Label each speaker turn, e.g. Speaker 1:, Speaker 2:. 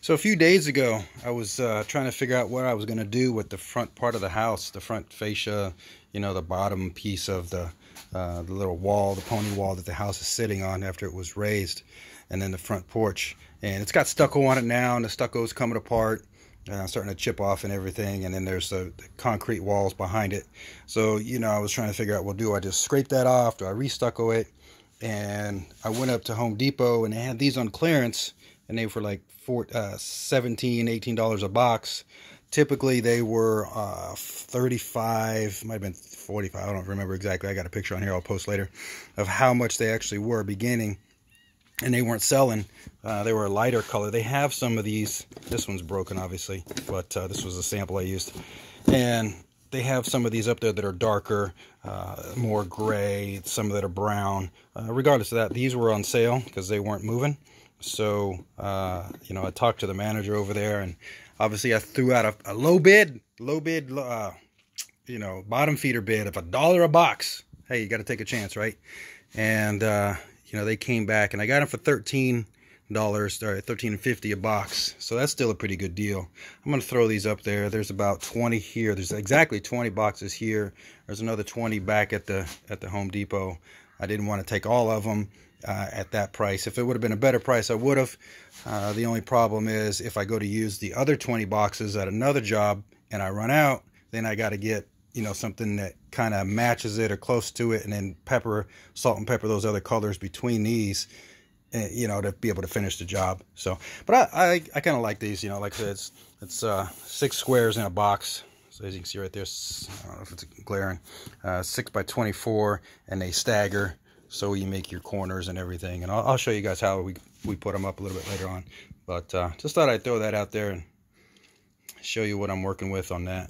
Speaker 1: So a few days ago, I was uh, trying to figure out what I was going to do with the front part of the house, the front fascia, you know, the bottom piece of the, uh, the little wall, the pony wall that the house is sitting on after it was raised, and then the front porch. And it's got stucco on it now, and the stucco is coming apart, uh, starting to chip off and everything. And then there's the, the concrete walls behind it. So, you know, I was trying to figure out, well, do I just scrape that off? Do I restucco it? And I went up to Home Depot, and they had these on clearance and they were like four, uh, 17 18 dollars a box. Typically they were uh, 35 might have been 45 i don't remember exactly. I got a picture on here i'll post later of how much they actually were beginning and they weren't selling. Uh, they were a lighter color. They have some of these. This one's broken obviously but uh, this was a sample i used. And they have some of these up there that are darker, uh, more gray, some that are brown. Uh, regardless of that, these were on sale because they weren't moving. So, uh, you know, I talked to the manager over there and obviously I threw out a, a low bid, low bid, uh, you know, bottom feeder bid of a dollar a box. Hey, you got to take a chance, right? And, uh, you know, they came back and I got them for 13 dollars or 13.50 a box. So that's still a pretty good deal. I'm going to throw these up there. There's about 20 here. There's exactly 20 boxes here. There's another 20 back at the at the home depot i didn't want to take all of them uh, at that price. If it would have been a better price, I would have. Uh, the only problem is if I go to use the other 20 boxes at another job and I run out, then I got to get you know something that kind of matches it or close to it, and then pepper, salt and pepper those other colors between these. Eh, you know, to be able to finish the job. So, but I, I, I kind of like these, you know, like I said, it's, it's uh, six squares in a box. So as you can see right there, I don't know if it's glaring, uh, six by 24, and they stagger so you make your corners and everything. And I'll, I'll, show you guys how we, we put them up a little bit later on. But uh, just thought I'd throw that out there and show you what I'm working with on that.